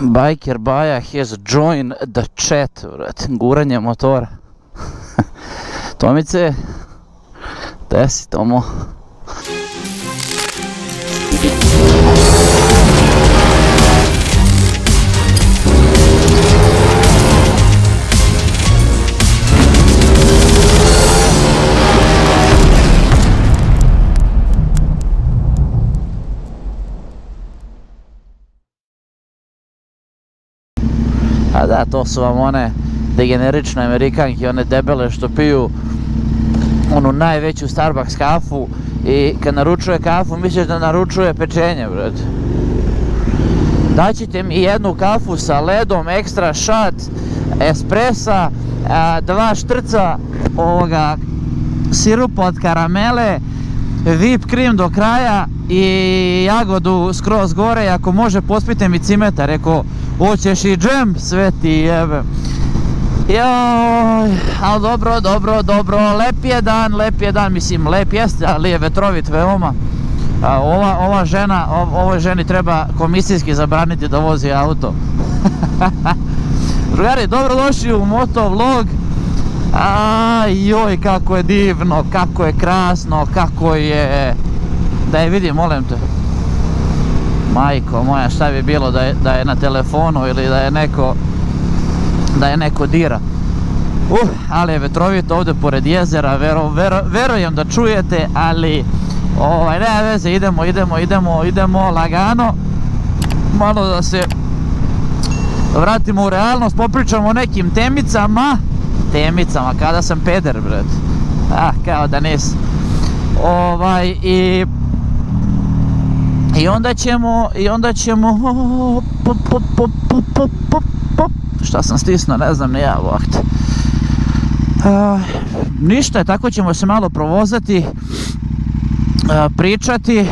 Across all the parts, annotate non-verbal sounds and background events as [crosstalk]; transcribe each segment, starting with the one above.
Biker Baja has joined the chat, vrat, guranje motora. [laughs] Tomice, gde si Tomo? To su vam one degenerične Amerikanke, one debele što piju onu najveću Starbucks kafu i kad naručuje kafu misliš da naručuje pečenje, brat. Daćete mi jednu kafu sa ledom, ekstra šat, espresa, dva štrca ovoga sirupa od karamele, whip cream do kraja i jagodu skroz gore i ako može pospite mi cimeta, rekao hoćeš i džem, sve ti jebe. Joj, ali dobro, dobro, dobro, lep je dan, lep je dan, mislim lep jeste, ali je vetrovit veoma. Ova, ova žena, ovoj ženi treba komisijski zabraniti da vozi auto. [laughs] Drugari, dobrodošli u moto vlog. Aj, joj, kako je divno, kako je krasno, kako je... Da je vidim, molim te. Majko moja, šta bi bilo da je, da je na telefonu ili da je neko da je neko dira. Uh, ali je vetrovito ovdje pored jezera, vero, vero, verujem da čujete, ali ovaj, nema veze, idemo, idemo, idemo, idemo lagano. Malo da se vratimo u realnost, popričamo o nekim temicama. Temicama, kada sam peder, bret. Ah, kao da nisam. Ovaj, i i onda ćemo, i onda ćemo, pop, pop, pop, pop, pop, pop, šta sam stisnuo, ne znam ni ja, vakt. ništa, tako ćemo se malo provozati, pričati,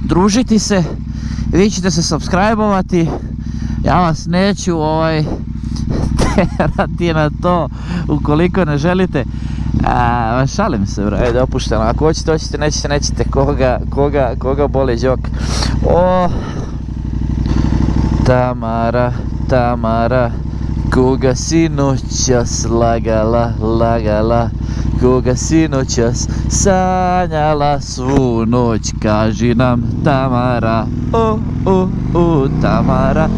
družiti se, vi ćete se subscribe-ovati, ja vas neću ovaj [laughs] terati na to ukoliko ne želite. A, šalim se, bro. Ajde, opušteno. Ako hoćete, hoćete, nećete, nećete. Koga, koga, koga boli džok. O, Tamara, Tamara, koga si noćas lagala, lagala, koga si noćas sanjala svu noć, kaži nam Tamara, o, o, o, Tamara,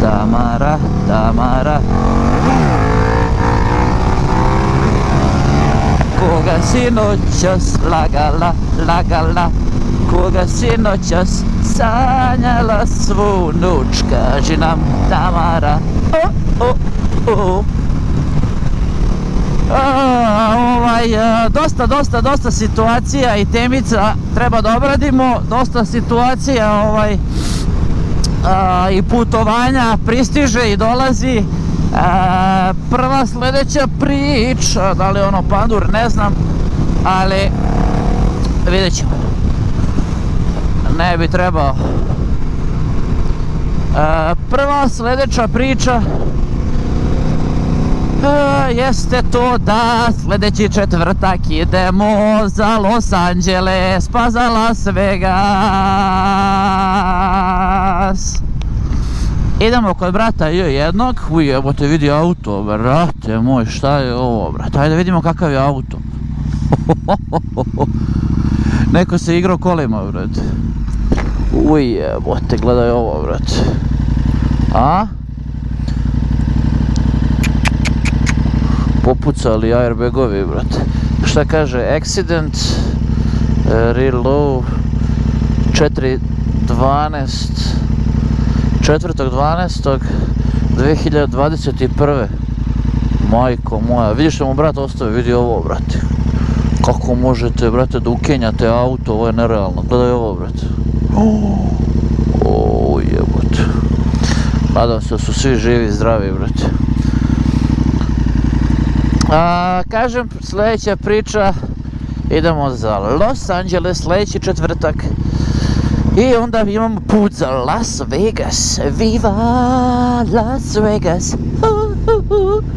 Tamara, Tamara. Koga si noćas lagala, lagala Koga si noćas sanjala svu noć Kaži nam Tamara o, o, o. Ovaj, a, dosta, dosta, dosta situacija i temica treba da obradimo Dosta situacija ovaj, i putovanja pristiže i dolazi prva sljedeća priča da li ono pandur ne znam ali vidjet ćemo. Ne bi trebao. A, prva sljedeća priča a, jeste to da sljedeći četvrtak idemo za Los Angeles pa za Las Vegas Idemo kod brata i jednog, uj evo te vidi auto, brate moj, šta je ovo, brate, ajde vidimo kakav je auto. [laughs] Neko se igrao kolima, brate. Uj evo te, gledaj ovo, brate. A? Popucali airbagovi, brate. Šta kaže, accident, e, real low, 4.12, 4.12.2021. Majko moja, vidiš što mu brat ostavio, vidi ovo, brate. Kako možete, brate, da ukenjate auto, ovo je nerealno. Gledaj ovo, brate. O, jebote. Nadam se da su svi živi i zdravi, brate. Kažem, sljedeća priča, idemo za Los Angeles sljedeći četvrtak. I onda imamo put za Las Vegas. Viva Las Vegas. [laughs]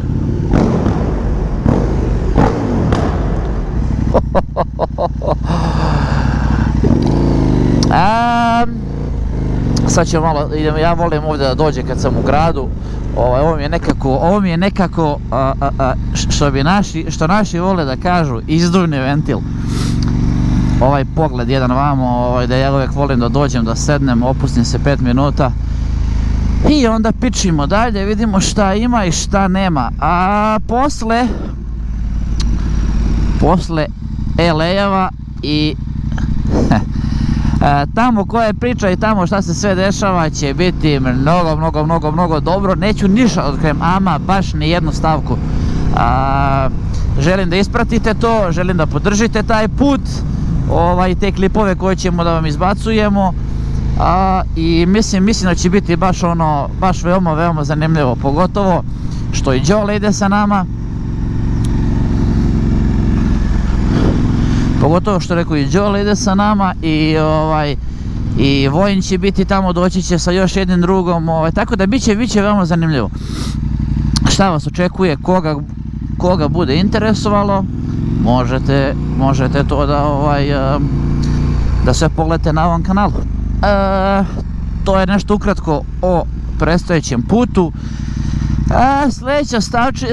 sad ćemo malo, idem, ja volim ovdje da dođe kad sam u gradu, ovaj, ovo mi je nekako, ovo mi je nekako, a, a, a, što bi naši, što naši vole da kažu, izduvni ventil. Ovaj pogled jedan vamo, ovaj, da ja uvijek volim da dođem, da sednem, opustim se 5 minuta. I onda pičimo dalje, vidimo šta ima i šta nema. A posle, posle LA-eva i [laughs] E, tamo koje priča i tamo šta se sve dešava će biti mnogo, mnogo, mnogo, mnogo dobro. Neću ništa otkrijem, ama baš ni jednu stavku. A, želim da ispratite to, želim da podržite taj put, ovaj, te klipove koje ćemo da vam izbacujemo. A, I mislim, mislim da će biti baš ono, baš veoma, veoma zanimljivo, pogotovo što i Đole ide sa nama. Pogotovo što rekao i Đole ide sa nama i ovaj i Vojin će biti tamo, doći će sa još jednim drugom, ovaj, tako da biće, biće veoma zanimljivo. Šta vas očekuje, koga, koga bude interesovalo, možete, možete to da ovaj da sve pogledate na ovom kanalu. E, to je nešto ukratko o predstojećem putu. A, sljedeća stavči,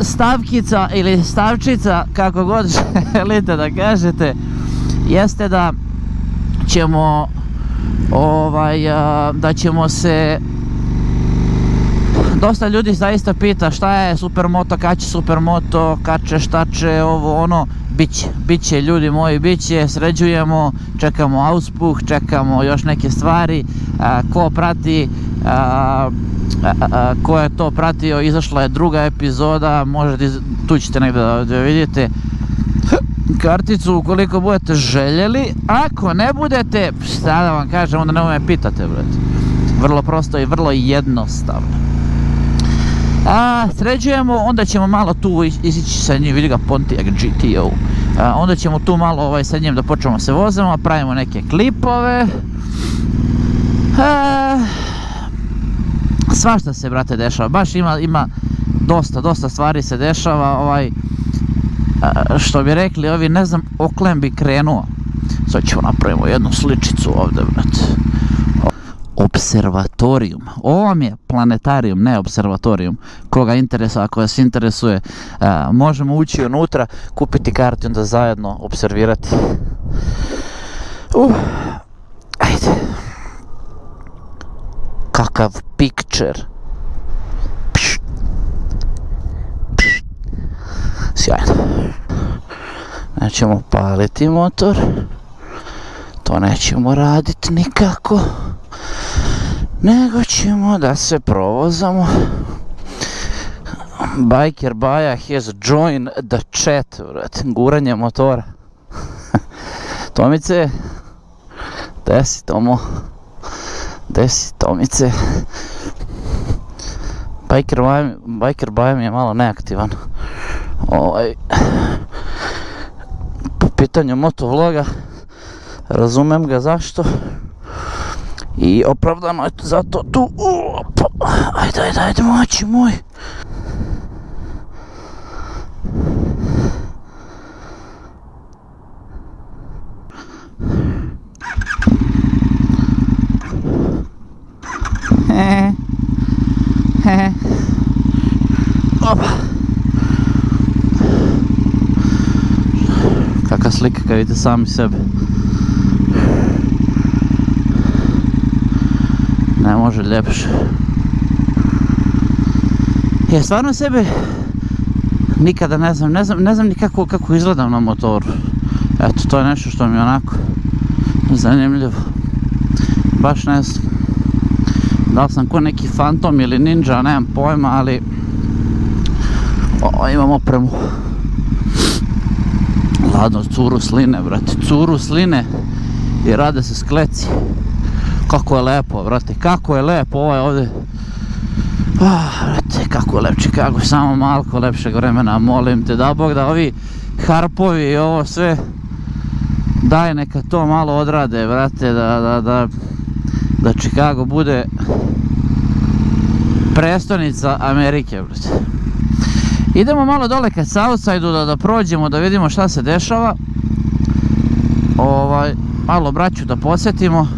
stavkica ili stavčica, kako god [laughs] želite da kažete, jeste da ćemo ovaj, da ćemo se dosta ljudi zaista pita šta je supermoto, kad će supermoto, kad će, šta će, ovo ono, biće, biće ljudi moji, biće, sređujemo, čekamo auspuh, čekamo još neke stvari, ko prati ko je to pratio, izašla je druga epizoda, možete, tu ćete negdje da vidite karticu ukoliko budete željeli, ako ne budete, šta da vam kažem, onda nemoj me pitate, brate. Vrlo prosto i vrlo jednostavno. A, sređujemo, onda ćemo malo tu izići sa njim, vidi ga Pontiac GTO. Onda ćemo tu malo ovaj, sa njim da počnemo se vozimo, pravimo neke klipove. A, svašta se brate dešava, baš ima, ima dosta, dosta stvari se dešava, ovaj, što bi rekli ovi, ne znam, oklem bi krenuo. Sad ćemo napravimo jednu sličicu ovdje, brate. Observatorijum. Ovo vam je planetarijum, ne observatorijum. Koga interesa, ako vas interesuje, možemo ući unutra, kupiti kartu i onda zajedno observirati. Uh, ajde kakav picture. Sjajno. Nećemo paliti motor. To nećemo raditi nikako. Nego ćemo da se provozamo. Biker Baja has joined the chat, vrat. Guranje motora. [laughs] Tomice, desi Tomo. Desi Tomice. Biker Bajem, Biker Bajem je malo neaktivan. Ovaj, po pitanju motovloga, razumem ga zašto. I opravdano je zato tu, ajde, ajde, ajde, moći moj. [laughs] Opa. Kakva slika kad vidite sami sebe. Ne može ljepše. Ja stvarno sebe nikada ne znam, ne znam, ne znam ni kako, kako izgledam na motoru. Eto, to je nešto što mi je onako zanimljivo. Baš ne znam. Da li sam ko neki fantom ili ninja, nemam pojma, ali o, imam opremu. Ladno, curu sline, brate, curu sline i rade se skleci. Kako je lepo, brate, kako je lepo ovaj ovdje. Ah, brate, kako je Chicago, samo malko lepšeg vremena, molim te, da Bog da ovi harpovi i ovo sve daj neka to malo odrade, brate, da, da, da, da Chicago bude prestonica Amerike, brate. Idemo malo dole ka Southside-u da, da prođemo, da vidimo šta se dešava. Ovaj, malo braću da posjetimo.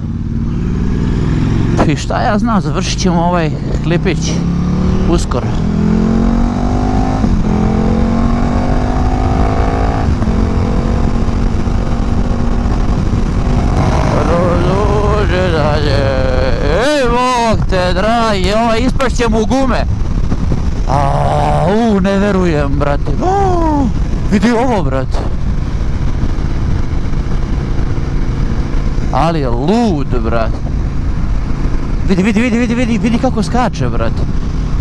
I šta ja znam, završit ćemo ovaj klipić uskoro. Produži dalje. Ej, Bog te dragi, ovaj ispašće mu gume. A, u, ne verujem, brate. O, vidi ovo, brate. Ali je lud, brate. Vidi, vidi, vidi, vidi, vidi, vidi kako skače, brate.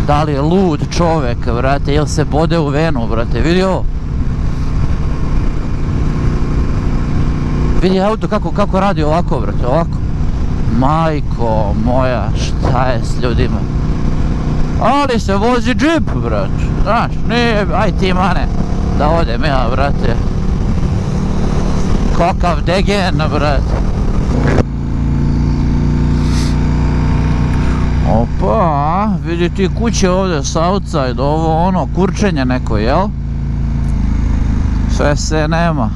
Da li je lud čovek, brate, jel se bode u venu, brate, vidi ovo. Vidi auto kako, kako radi ovako, brate, ovako. Majko moja, šta je s ljudima? Ali se vozi džip, brate. Znaš, nije, aj ti mane, da odem ja, brate. Kakav degen, brate. Opa, vidi ti kuće ovdje s outside, ovo ono, kurčenje neko, jel? Sve se nema.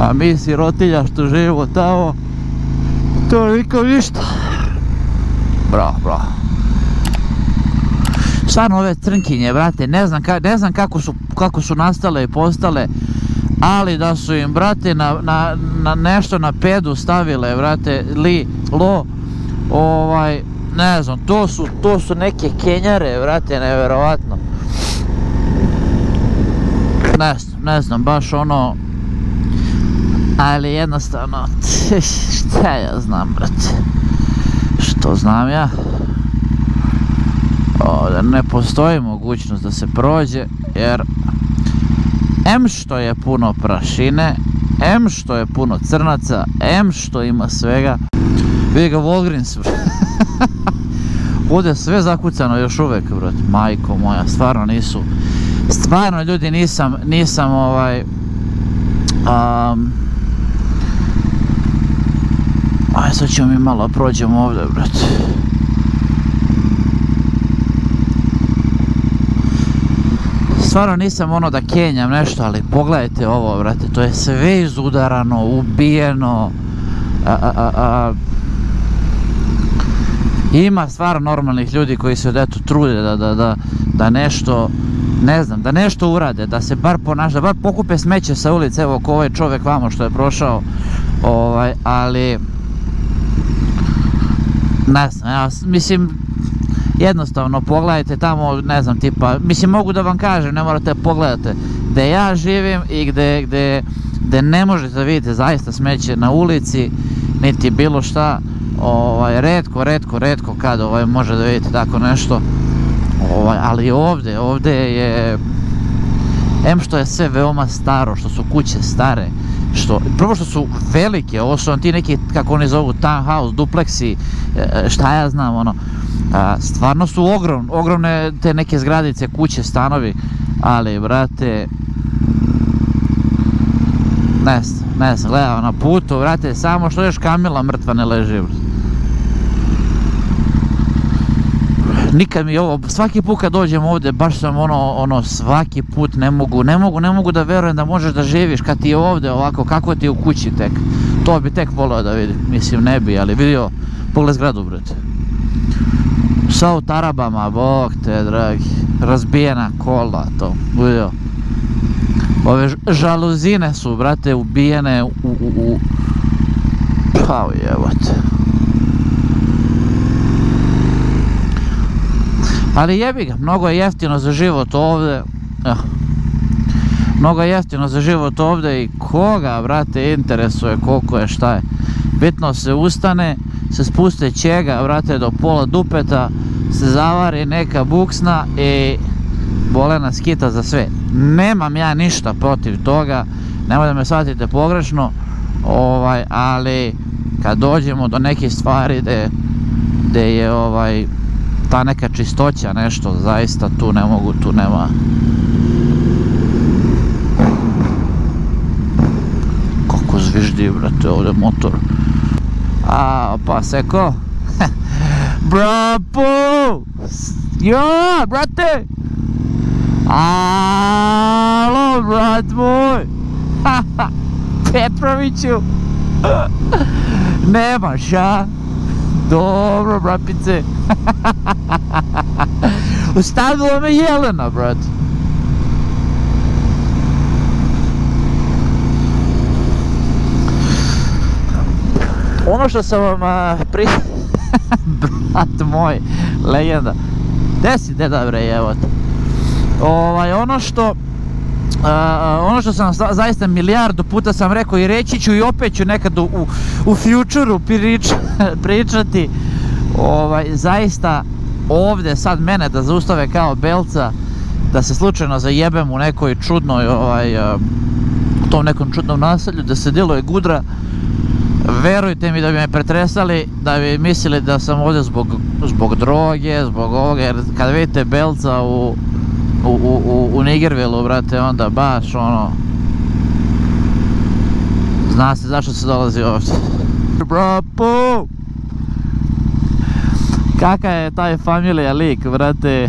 A mi sirotilja što živimo tamo, to nikom ništa. Bravo, bravo. Stvarno ove crnkinje, brate, ne znam, ne znam kako, su, kako su nastale i postale, ali da su im, brate, na, na, na nešto na pedu stavile, brate, li, lo, ovaj, ne znam, to su, to su neke kenjare, brate, neverovatno. Ne znam, ne znam, baš ono, ali jednostavno, [laughs] šta ja znam, brate, što znam ja, ovdje ne postoji mogućnost da se prođe, jer M što je puno prašine, M što je puno crnaca, M što ima svega, Vidi ga Walgreens. Ovdje [laughs] sve zakucano još uvijek, brat. Majko moja, stvarno nisu. Stvarno ljudi nisam, nisam ovaj... Aj sad ćemo mi malo prođemo ovdje, brat. Stvarno nisam ono da kenjam nešto, ali pogledajte ovo, brate, to je sve izudarano, ubijeno, a, a, a, ima stvarno normalnih ljudi koji se eto trude da, da, da, da nešto ne znam, da nešto urade, da se bar ponaša, da bar pokupe smeće sa ulice, evo ko ovaj čovjek vamo što je prošao, ovaj, ali ne znam, ja mislim jednostavno pogledajte tamo, ne znam, tipa, mislim mogu da vam kažem, ne morate pogledati gdje ja živim i gdje, gdje, gdje ne možete da vidite zaista smeće na ulici, niti bilo šta, ovaj, redko, redko, redko kad ovaj, može da vidite tako nešto. Ovaj, ali ovdje, ovdje je em što je sve veoma staro, što su kuće stare, što, prvo što su velike, ovo su ti neki, kako oni zovu, townhouse, dupleksi, e, šta ja znam, ono, stvarno su ogrom, ogromne te neke zgradice, kuće, stanovi, ali, brate, ne znam, ne znam, gledao na putu, brate, samo što još Kamila mrtva ne leži, brate. Nikad mi ovo, svaki put kad dođem ovdje, baš sam ono, ono, svaki put ne mogu, ne mogu, ne mogu da verujem da možeš da živiš kad ti je ovdje ovako, kako ti je u kući tek. To bi tek volio da vidim, mislim ne bi, ali vidio, pogled zgradu, brate. Sa u tarabama, bog te, dragi, razbijena kola, to, vidio. Ove žaluzine su, brate, ubijene u, u, u, pa te. Ali jebi ga, mnogo je jeftino za život ovdje. Mnogo je jeftino za život ovdje i koga, brate, interesuje koliko je, šta je. Bitno se ustane, se spuste čega, brate, do pola dupeta, se zavari neka buksna i bole nas kita za sve. Nemam ja ništa protiv toga, nemoj da me shvatite pogrešno, ovaj, ali kad dođemo do nekih stvari gdje je ovaj ta neka čistoća nešto, zaista tu ne mogu, tu nema kako zviždi brate ovdje motor a pa seko [laughs] Bravo! Ja, brate! Alo, brat moj! [laughs] Petroviću! [laughs] Nemaš, a? Dobro, brapice. [laughs] Ostavila me Jelena, brat. Ono što sam vam pri... [laughs] Brat moj, legenda. Gde si, deda bre, evo te. Ovaj, ono što... ono što sam za- zaista milijardu puta sam rekao i reći ću i opet ću nekad u, u, u prič, [laughs] pričati. Ovaj, zaista ovdje sad mene da zaustave kao belca da se slučajno zajebem u nekoj čudnoj ovaj, u tom nekom čudnom naselju da se djeluje gudra verujte mi da bi me pretresali da bi mislili da sam ovdje zbog, zbog droge, zbog ovoga jer kad vidite belca u, u, u, u, u Nigervilu, brate, onda baš ono zna se zašto se dolazi ovdje Brapo! Kaka je taj familija lik, brate? [laughs]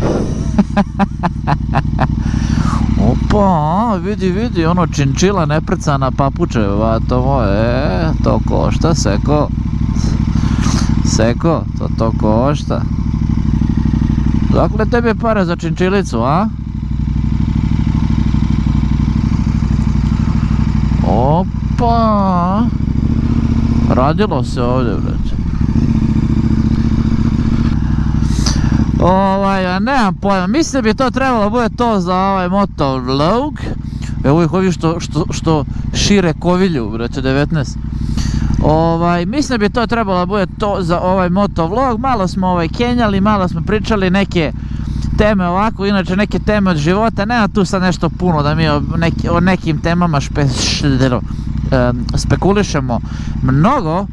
Opa, a, vidi, vidi, ono činčila neprcana papuče, vato moje, e, to košta, seko. Seko, to to košta. Dakle, tebi pare za činčilicu, a? Opa! Radilo se ovdje, brate. Ovaj, nemam pojma, mislim da bi to trebalo bude to za ovaj motovlog. Evo ih ovi što, što, što šire kovilju, brate, 19. Ovaj, mislim da bi to trebalo bude to za ovaj motovlog. Malo smo ovaj kenjali, malo smo pričali neke teme ovako, inače neke teme od života. Nema tu sad nešto puno da mi o, neki, o nekim temama špe, š- em, spekulišemo mnogo,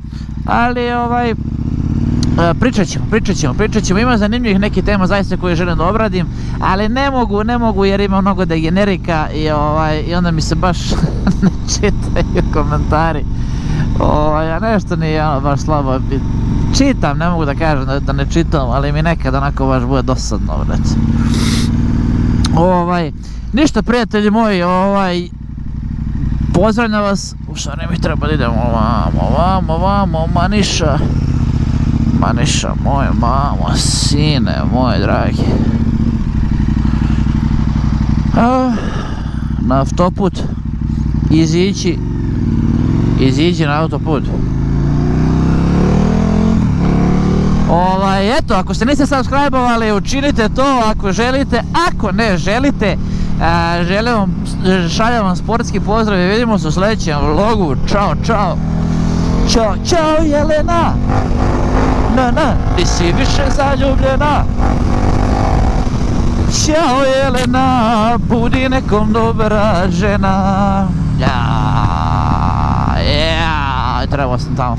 ali ovaj, E, pričat ćemo, pričat ćemo, pričat ćemo, ima zanimljivih nekih tema zaista koje želim da obradim, ali ne mogu, ne mogu jer ima mnogo degenerika i, ovaj, i onda mi se baš [laughs] ne čitaju komentari. Ovaj, a nešto nije ono baš slabo, čitam, ne mogu da kažem da, ne čitam, ali mi nekad onako baš bude dosadno, brate. Ovaj, ništa prijatelji moji, ovaj, pozdravljam vas, u stvari mi treba da idemo ovamo, ovamo, ovamo, maniša. Maniša moj, mamo, sine moj dragi. Na autoput. Izići. Izići na autoput. Ovaj, eto, ako se niste subscribe-ovali, učinite to ako želite. Ako ne želite, želim vam sportski pozdrav i vidimo se u sljedećem vlogu. Ćao, čao. Ćao, čao Jelena. Na, na, ti si više zaljubljena. Ćao Jelena, budi nekom dobra žena. Ja, ja, trebao sam tamo.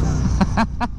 [laughs]